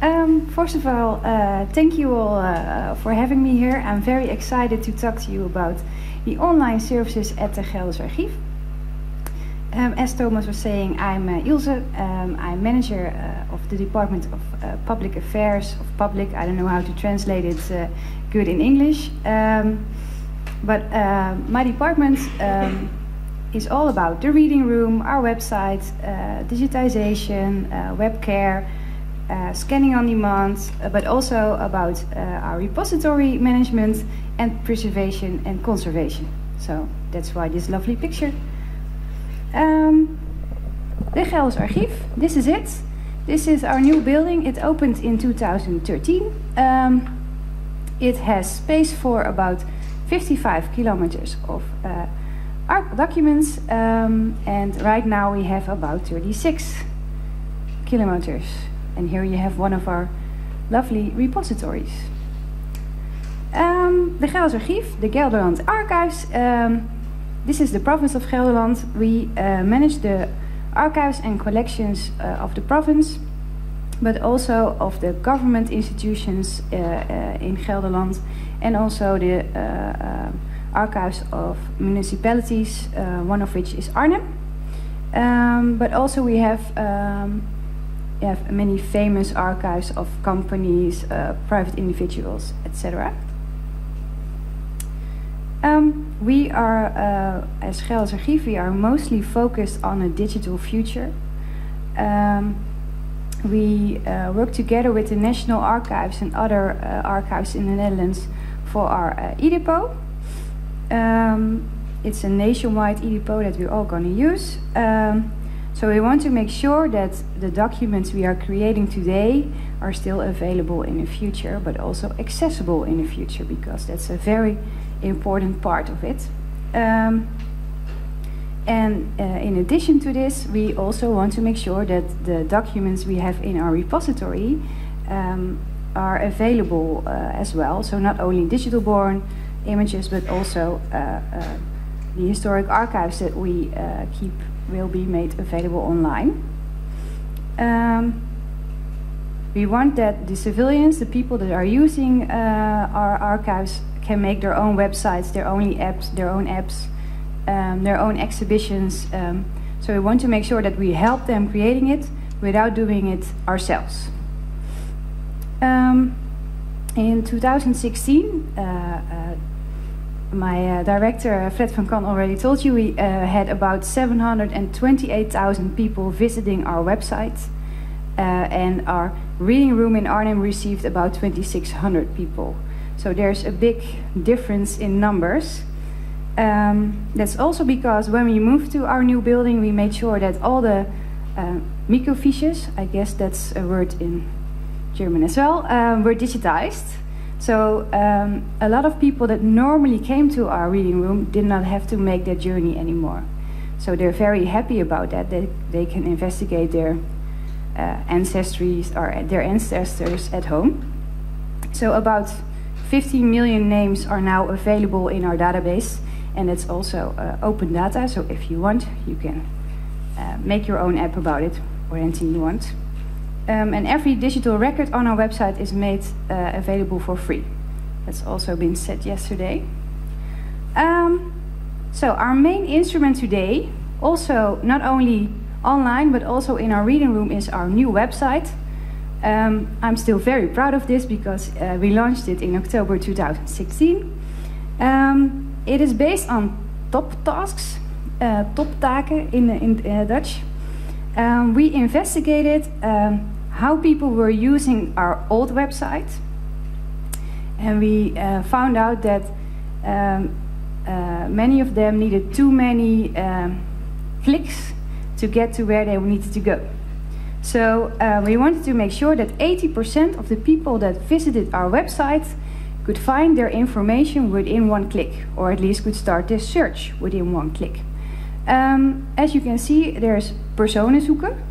Um, first of all, uh, thank you all uh, for having me here. I'm very excited to talk to you about the online services at the Gelders Archief. Um, as Thomas was saying, I'm uh, Ilse. Um, I'm manager uh, of the Department of uh, Public Affairs of Public. I don't know how to translate it uh, good in English. Um, but my department um, is all about the reading room, our website, digitization, web care, uh, scanning on demand, uh, but also about uh, our repository management and preservation and conservation. So that's why this lovely picture. Um, the Gelders Archief, this is it. This is our new building. It opened in 2013. Um, it has space for about 55 kilometers of uh, documents, um, and right now we have about 36 kilometers and here you have one of our lovely repositories. Um, the Gelders Archief, the Gelderland Archives. Um, this is the province of Gelderland. We uh, manage the archives and collections uh, of the province, but also of the government institutions uh, uh in Gelderland, and also the uh, uh, archives of municipalities, one of which is Arnhem. Um, but also we have um, have many famous archives of companies, uh, private individuals, etc. Um, we are, uh, as Gelders Archief, we are mostly focused on a digital future. Um, we uh, work together with the National Archives and other uh, archives in the Netherlands for our uh, eDepot. Um, it's a nationwide eDepot that we're all going to use. Um, so we want to make sure that the documents we are creating today are still available in the future, but also accessible in the future, because that's a very important part of it. Um, and uh, in addition to this, we also want to make sure that the documents we have in our repository um, are available uh, as well. So not only digital born images, but also uh, uh the historic archives that we uh, keep will be made available online. Um, we want that the civilians, the people that are using uh, our archives, can make their own websites, their own apps, their own apps, um, their own exhibitions. Um, so we want to make sure that we help them creating it without doing it ourselves. Um, in 2016, uh, uh, my uh, director, uh, Fred van Kan, already told you we uh, had about 728,000 people visiting our website. Uh, and our reading room in Arnhem received about 2,600 people. So there's a big difference in numbers. Um, that's also because when we moved to our new building, we made sure that all the uh, microfiches, I guess that's a word in German as well, um, were digitized. So um, a lot of people that normally came to our reading room did not have to make that journey anymore. So they're very happy about that. They, they can investigate their uh, ancestries or their ancestors at home. So about 15 million names are now available in our database, and it's also uh, open data. So if you want, you can uh, make your own app about it or anything you want. Um, and every digital record on our website is made uh, available for free. That's also been said yesterday. Um, so our main instrument today, also not only online but also in our reading room, is our new website. Um, I'm still very proud of this because uh, we launched it in October 2016. Um, it is based on top tasks, uh, top taken in, in uh, Dutch. Um, we investigated um, how people were using our old website. And we uh, found out that um, uh, many of them needed too many um, clicks to get to where they needed to go. So uh, we wanted to make sure that 80% of the people that visited our website could find their information within one click, or at least could start their search within one click. Um, as you can see, there's personenzoeken,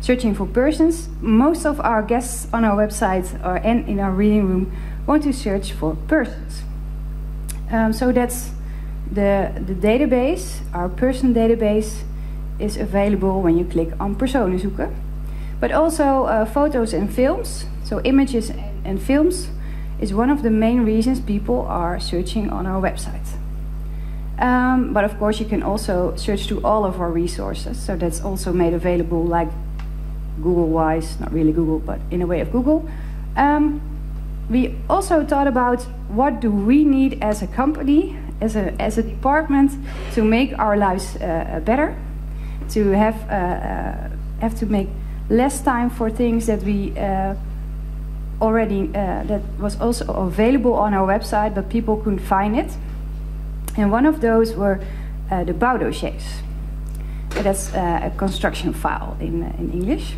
searching for persons. Most of our guests on our website or and in our reading room want to search for persons. Um, so that's the, the database, our person database is available when you click on personen zoeken. but also uh, photos and films. So images and films is one of the main reasons people are searching on our website. Um, but of course, you can also search through all of our resources. So that's also made available like Google-wise, not really Google, but in a way of Google. Um, we also thought about what do we need as a company, as a, as a department, to make our lives uh, better, to have, uh, uh, have to make less time for things that we uh, already, uh, that was also available on our website, but people couldn't find it. And one of those were uh, the bouwdossiers. That's uh, a construction file in, uh, in English.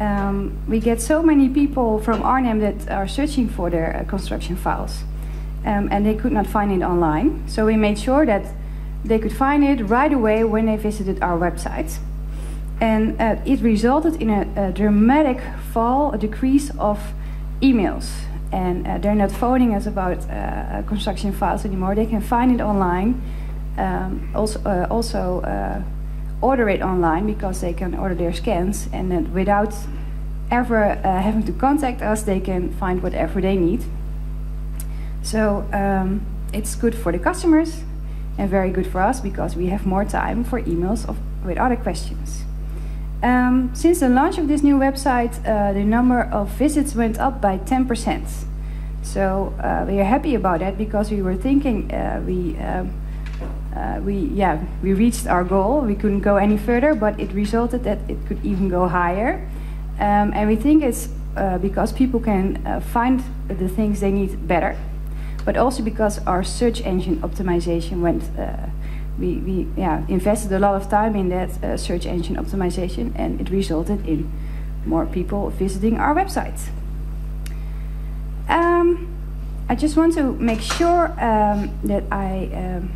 Um, we get so many people from Arnhem that are searching for their uh, construction files. Um, and they could not find it online. So we made sure that they could find it right away when they visited our website. And uh, it resulted in a, a, dramatic fall, a decrease of emails. And uh, they're not phoning us about uh, construction files anymore. They can find it online. Um, also, uh, also uh, order it online because they can order their scans, and then without ever uh, having to contact us, they can find whatever they need. So um, it's good for the customers and very good for us because we have more time for emails of, with other questions. Um, since the launch of this new website, uh, the number of visits went up by 10%. So uh, we are happy about that because we were thinking uh, we, um, uh, we, yeah, we reached our goal. We couldn't go any further, but it resulted that it could even go higher. Um, and we think it's uh, because people can uh, find the things they need better, but also because our search engine optimization went we, we yeah, invested a lot of time in that uh, search engine optimization and it resulted in more people visiting our website. Um, I just want to make sure um, that I um,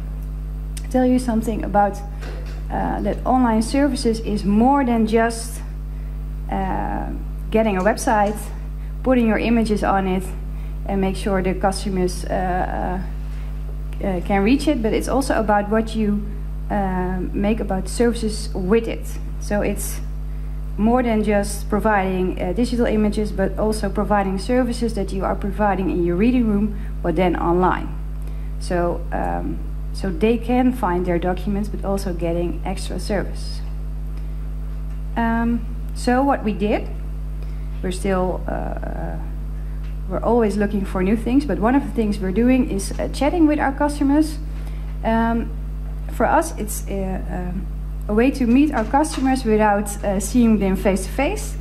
tell you something about uh, that online services is more than just uh, getting a website, putting your images on it, and make sure the customers uh, uh, uh, can reach it, but it's also about what you uh, make about services with it. So it's more than just providing uh, digital images, but also providing services that you are providing in your reading room, but then online. So, um, so they can find their documents, but also getting extra service. Um, so what we did, we're still uh, we're always looking for new things, but one of the things we're doing is uh, chatting with our customers. Um, for us, it's uh, um, a way to meet our customers without uh, seeing them face to face.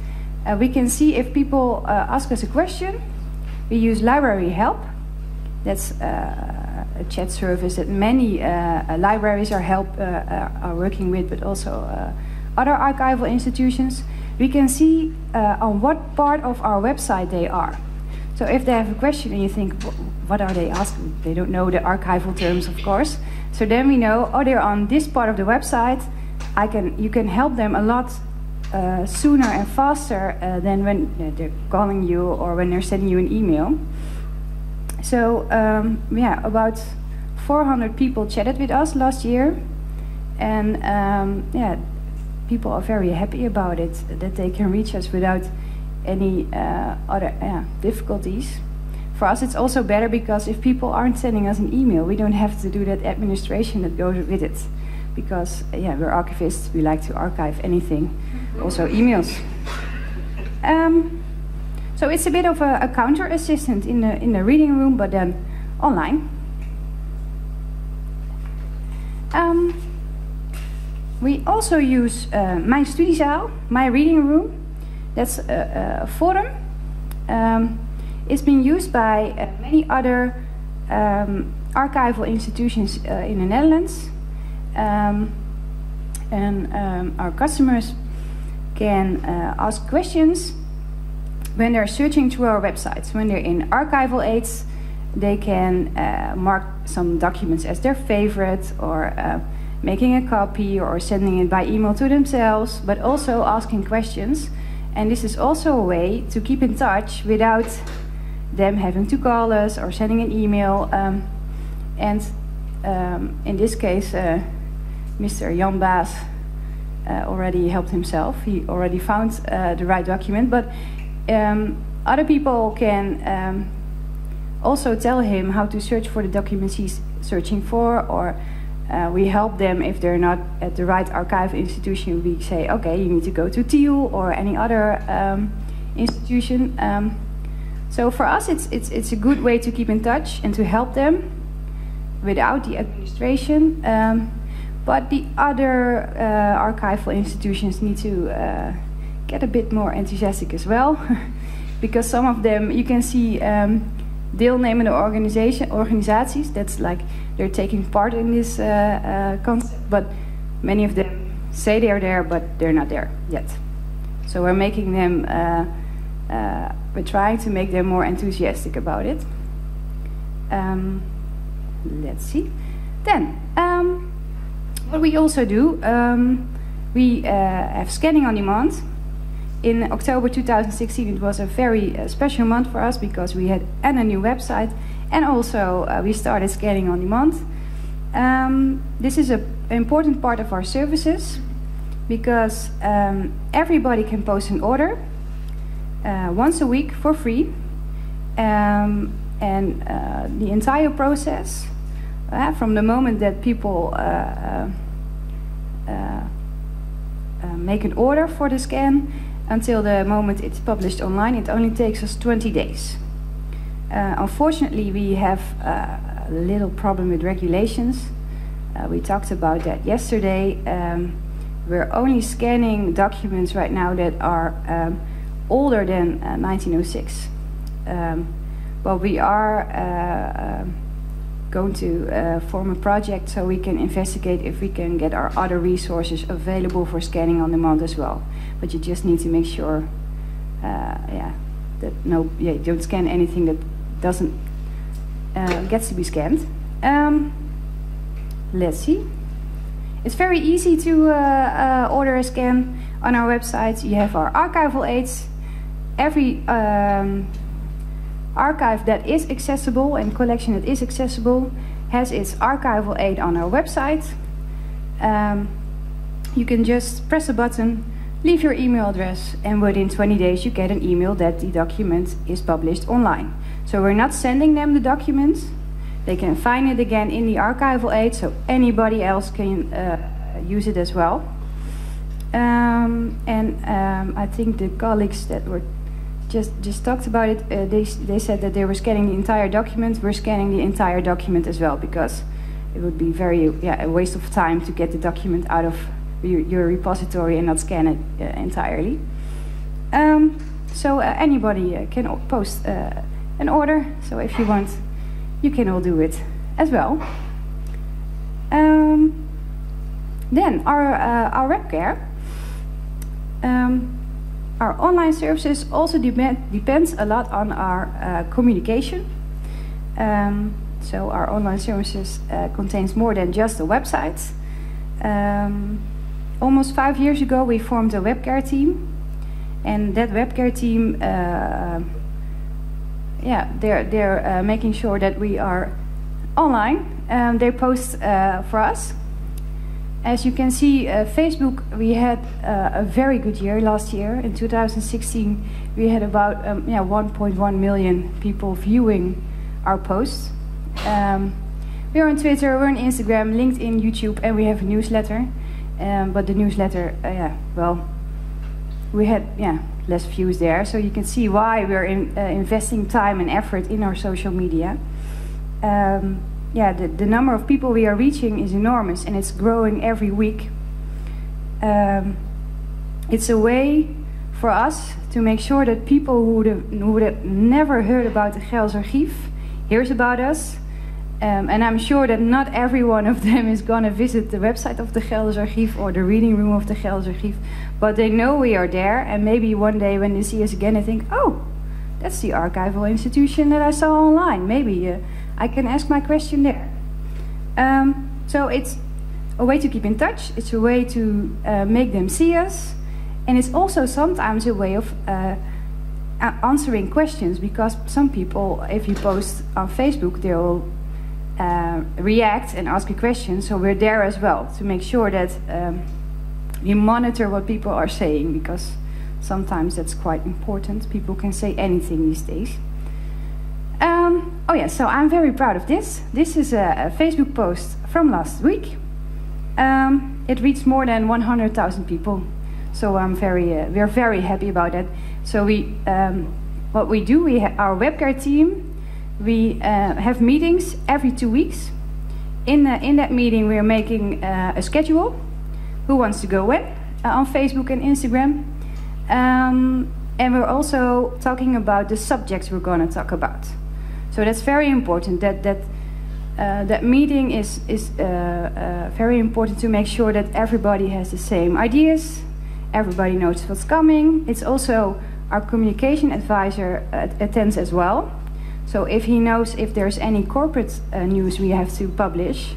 Uh, we can see if people uh, ask us a question. We use library help. That's uh, chat service that many libraries are help are working with, but also other archival institutions. We can see on what part of our website they are. So if they have a question and you think, what are they asking? They don't know the archival terms, of course. So then we know, oh, they're on this part of the website. I can, you can help them a lot uh, sooner and faster uh, than when uh, they're calling you or when they're sending you an email. So um, yeah, about 400 people chatted with us last year, and um, yeah, people are very happy about it that they can reach us without any uh, other uh, difficulties. For us, it's also better because if people aren't sending us an email, we don't have to do that administration that goes with it. Because, yeah, we're archivists, we like to archive anything, also emails. Um, so it's a bit of a, a, counter assistant in the, in the reading room, but then online. Um, we also use uh, Mijn Studiezaal, my reading room, that's a, a forum. Um, it's been used by uh, many other um, archival institutions uh, in the Netherlands. Um, and um, our customers can uh, ask questions when they're searching through our websites. When they're in archival aids, they can uh, mark some documents as their favorite or uh, making a copy or sending it by email to themselves, but also asking questions and this is also a way to keep in touch without them having to call us or sending an email. Um, and um, in this case, uh, Mr. Jan Baas uh, already helped himself. He already found uh, the right document, but um, other people can um, also tell him how to search for the documents he's searching for, or uh, we help them if they're not at the right archive institution. We say, okay, you need to go to TIL or any other um, institution. Um, so for us, it's, it's, it's a good way to keep in touch and to help them without the administration. Um, but the other uh, archival institutions need to uh, get a bit more enthusiastic as well. because some of them, you can see um, deelnemende organization, organizaties, that's like they're taking part in this uh, uh, concept, but many of them say they're there, but they're not there yet. So we're making them uh, uh, we're trying to make them more enthusiastic about it. Um, let's see. Then, um, what we also do, um, we uh, have scanning on demand. In October 2016, it was a very uh, special month for us because we had and a new website, and also uh, we started scanning on demand. Um, this is an important part of our services because um, everybody can post an order uh, once a week for free. Um, and uh, the entire process, uh, from the moment that people uh, make an order for the scan until the moment it's published online, it only takes us 20 days. unfortunately, we have a little problem with regulations. we talked about that yesterday. Um, we're only scanning documents right now that are um, older than uh, 1906. Um, but we are uh, um, going to uh, form a project so we can investigate if we can get our other resources available for scanning on demand as well. But you just need to make sure, uh, yeah, that no, yeah, you don't scan anything that doesn't uh, gets to be scanned. Um, let's see. It's very easy to uh, order a scan on our website. You have our archival aids every um, archive that is accessible and collection that is accessible has its archival aid on our website. Um, you can just press a button, leave your email address, and within 20 days you get an email that the document is published online. So we're not sending them the document. They can find it again in the archival aid, so anybody else can uh, use it as well. Um, and um, I think the colleagues that were just just talked about it. Uh, they they said that they were scanning the entire document. We're scanning the entire document as well because it would be very yeah a waste of time to get the document out of your, your repository and not scan it uh, entirely. Um, so uh, anybody uh, can post uh, an order. So if you want, you can all do it as well. Um, then our uh, our web care. Um, our online services also depend, depends a lot on our uh, communication. Um, so our online services contains more than just a website. Um, almost five years ago, we formed a webcare team, and that webcare team, uh, yeah, they're they're uh, making sure that we are online. Um, they post uh, for us as you can see, uh, Facebook, we had uh, a very good year last year. In 2016, we had about um, yeah, 1.1 million people viewing our posts. Um, we're on Twitter, we're on Instagram, LinkedIn, YouTube, and we have a newsletter. Um, but the newsletter, uh, yeah, well, we had yeah less views there, so you can see why we're in, uh, investing time and effort in our social media. Um, yeah, the, the number of people we are reaching is enormous and it's growing every week. Um, it's a way for us to make sure that people who would have, who have never heard about the Gelders Archief hears about us. Um, and I'm sure that not every one of them is going to visit the website of the Gelders Archief or the reading room of the Gelders Archief, but they know we are there. And maybe one day when they see us again, they think, oh, that's the archival institution that I saw online. Maybe uh, I can ask my question there. Um, so it's a way to keep in touch, it's a way to uh, make them see us, and it's also sometimes a way of uh, answering questions because some people, if you post on Facebook, they'll uh, react and ask a question, so we're there as well to make sure that um, we monitor what people are saying because sometimes that's quite important. People can say anything these days. Um, oh yeah, so I'm very proud of this. This is a, a Facebook post from last week. Um, it reached more than 100,000 people, so I'm very, uh, we're very happy about that. So we, um, what we do, we our webcare team, we uh, have meetings every two weeks. In, uh, in that meeting, we are making uh, a schedule. Who wants to go when uh, on Facebook and Instagram? Um, and we're also talking about the subjects we're going to talk about. So that's very important. That that uh, that meeting is is uh, uh, very important to make sure that everybody has the same ideas, everybody knows what's coming. It's also our communication advisor attends as well. So if he knows if there's any corporate uh, news we have to publish,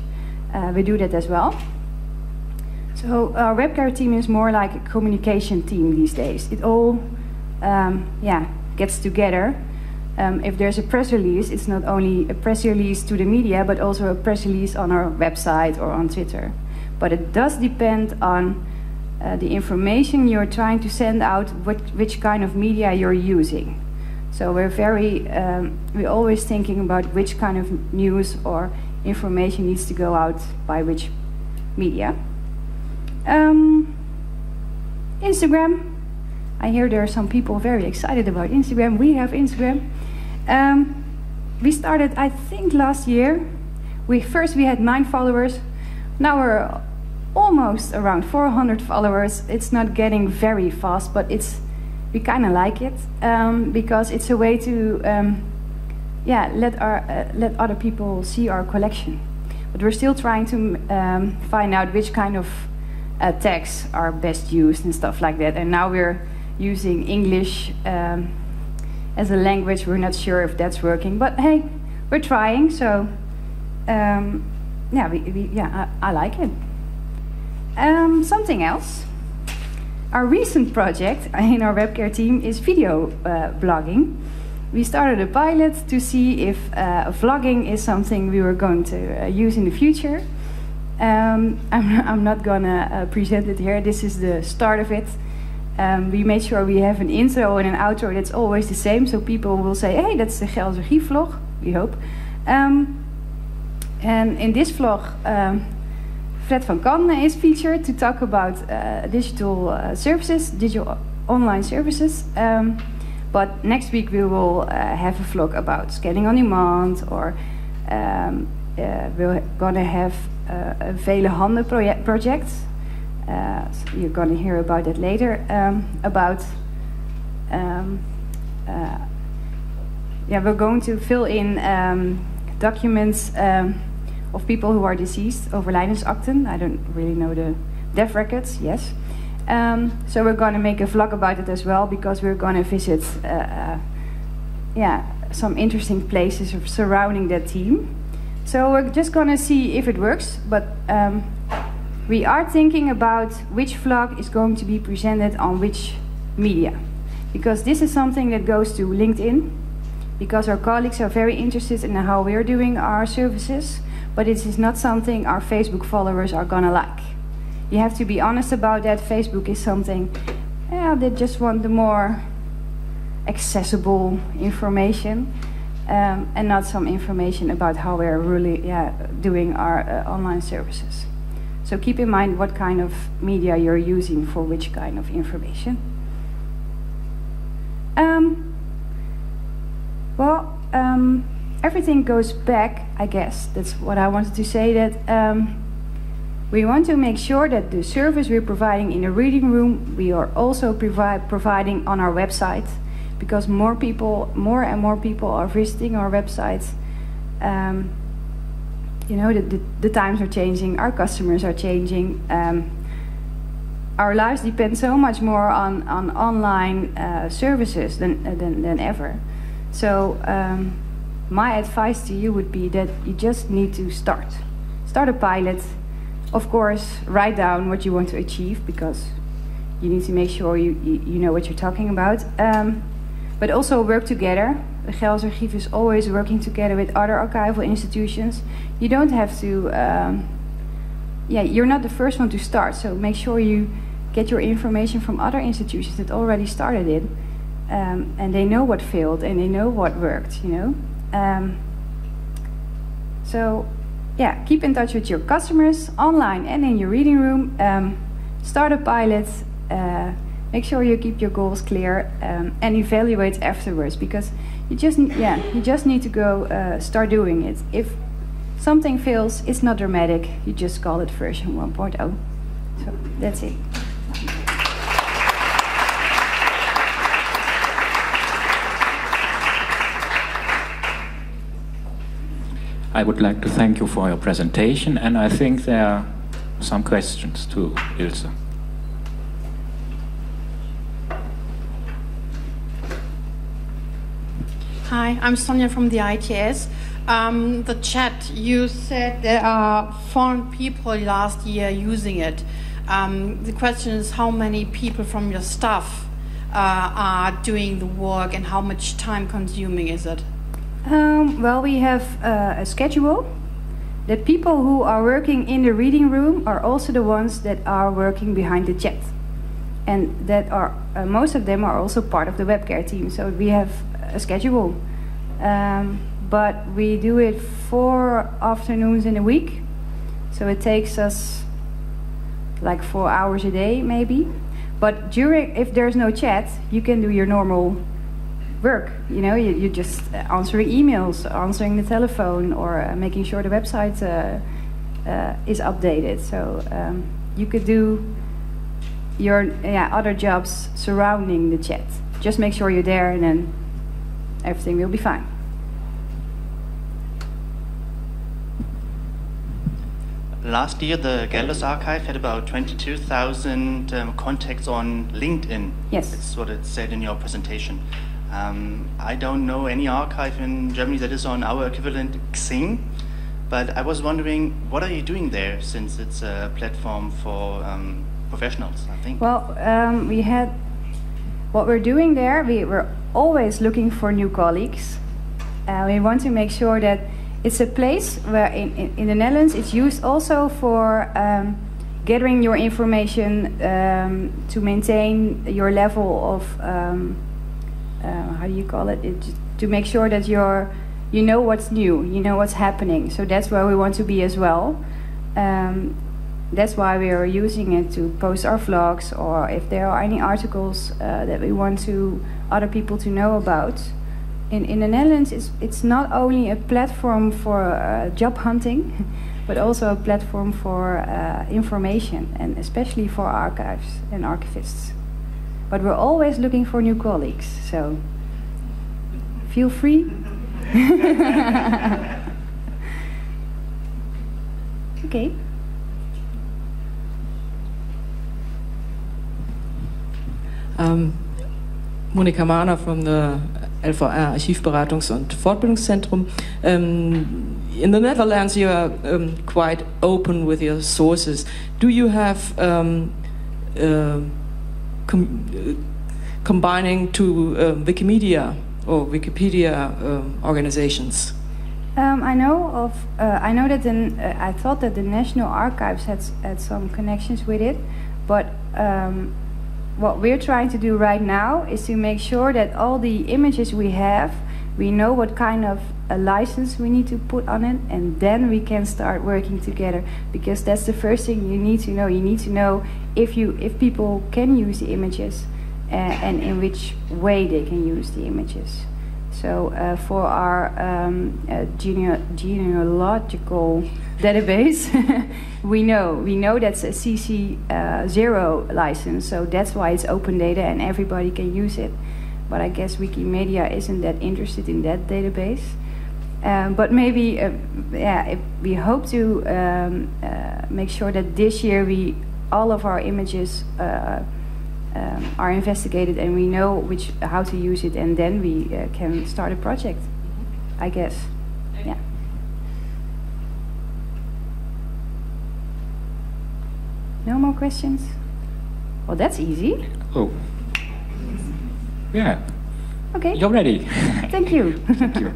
uh, we do that as well. So our webcare team is more like a communication team these days. It all, um, yeah, gets together. Um, if there's a press release, it's not only a press release to the media, but also a press release on our website or on Twitter. But it does depend on uh, the information you're trying to send out, what, which kind of media you're using. So we're very, um, we're always thinking about which kind of news or information needs to go out by which media. Um, Instagram. I hear there are some people very excited about Instagram. We have Instagram. Um, we started, I think, last year. We first we had nine followers. Now we're almost around 400 followers. It's not getting very fast, but it's we kind of like it um, because it's a way to um, yeah let our uh, let other people see our collection. But we're still trying to um, find out which kind of uh, tags are best used and stuff like that. And now we're using English um, as a language. We're not sure if that's working but hey we're trying. So um, yeah we, we yeah I, I, like it. Um, something else our recent project in our webcare team is video uh, blogging. We started a pilot to see if uh, vlogging is something we were going to uh, use in the future. Um, I'm, I'm, not gonna uh, present it here. This is the start of it. Um, we made sure we have an intro and an outro that's always the same, so people will say, "Hey, that's the Geldergie vlog." We hope. Um, and in this vlog, um, Fred van Kan is featured to talk about uh, digital uh, services, digital online services. Um, but next week we will uh, have a vlog about scanning on demand, or um, uh, we're gonna have uh, a Vele Handen project. project. Uh, so you're gonna hear about that later. Um, about um, yeah, we're going to fill in um, documents. Of people who are deceased, overlijdensakten. I don't really know the death records, yes. Um, so we're going to make a vlog about it as well because we're going to visit, uh, uh, yeah, some interesting places surrounding that team. So we're just going to see if it works, but um, we are thinking about which vlog is going to be presented on which media. Because this is something that goes to LinkedIn, because our colleagues are very interested in how we're doing our services but it is not something our Facebook followers are gonna like. You have to be honest about that. Facebook is something, yeah, they just want the more accessible information um, and not some information about how we're really yeah, doing our uh, online services. So keep in mind what kind of media you're using for which kind of information. Um, well, um, everything goes back, I guess. That's what I wanted to say. That um, we want to make sure that the service we're providing in the reading room, we are also provi providing on our website, because more people, more and more people are visiting our websites. Um, you know, the, the, the, times are changing, our customers are changing. Um, our lives depend so much more on, on online uh, services than, than, than ever. So um, my advice to you would be that you just need to start. Start a pilot. Of course, write down what you want to achieve because you need to make sure you, you, know what you're talking about. Um, but also work together. The Gelderse Archief is always working together with other archival institutions. You don't have to, um, yeah, you're not the first one to start, so make sure you get your information from other institutions that already started it, um, and they know what failed and they know what worked. You know, um, so yeah, keep in touch with your customers online and in your reading room. Um, start a pilot. Uh, make sure you keep your goals clear um, and evaluate afterwards because you just yeah you just need to go uh, start doing it. If something fails, it's not dramatic. You just call it version 1.0. So that's it. I would like to thank you for your presentation, and I think there are some questions to Ilse. Hi, I'm Sonia from the ITS. Um, the chat, you said there are 400 people last year using it. Um, the question is how many people from your staff uh, are doing the work and how much time consuming is it? Um, well, we have uh, a schedule. The people who are working in the reading room are also the ones that are working behind the chat, and that are uh, most of them are also part of the webcare team. So we have a schedule, um, but we do it four afternoons in a week. So it takes us like four hours a day, maybe. But during, if there's no chat, you can do your normal work. You know, you, you just answering emails, answering the telephone, or uh, making sure the website uh, uh, is updated. So um, you could do your yeah other jobs surrounding the chat. Just make sure you're there, and then everything will be fine. Last year, the Gelders Archive had about 22,000 um, contacts on LinkedIn. Yes. That's what it said in your presentation. Um, I don't know any archive in Germany that is on our equivalent Xing, but I was wondering, what are you doing there since it's a platform for um, professionals, I think? Well, um, we had what we're doing there. We, we're always looking for new colleagues. Uh, we want to make sure that it's a place where in, in, in the Netherlands it's used also for um, gathering your information um, to maintain your level of um, uh, how do you call it? it? to make sure that you're you know what's new, you know what's happening. So that's where we want to be as well. Um, that's why we are using it to post our vlogs or if there are any articles uh, that we want to other people to know about. In, in the Netherlands, it's, it's not only a platform for uh, job hunting, but also a platform for uh, information, and especially for archives and archivists. But we're always looking for new colleagues, so feel free. okay. Um, Monika Mahner from the LVR Archivberatungs- und Fortbildungszentrum. Um, in the Netherlands, you are um, quite open with your sources. Do you have um, uh, com uh, combining to uh, Wikimedia or Wikipedia uh, organizations? Um, I know of. Uh, I know that. Uh, I thought that the National Archives had had some connections with it, but um, what we're trying to do right now is to make sure that all the images we have, we know what kind of a license we need to put on it, and then we can start working together. Because that's the first thing you need to know. You need to know if you if people can use the images, uh, and in which way they can use the images. So uh, for our um, uh, genea genealogical database, we know we know that's a CC uh, zero license, so that's why it's open data and everybody can use it. But I guess Wikimedia isn't that interested in that database. Um, but maybe, uh, yeah, we hope to um, uh, make sure that this year we all of our images uh, um, are investigated and we know which how to use it, and then we uh, can start a project. I guess. Yeah. No more questions? Well, that's easy. Oh. Yeah. Okay. You're ready. Thank you. Thank you.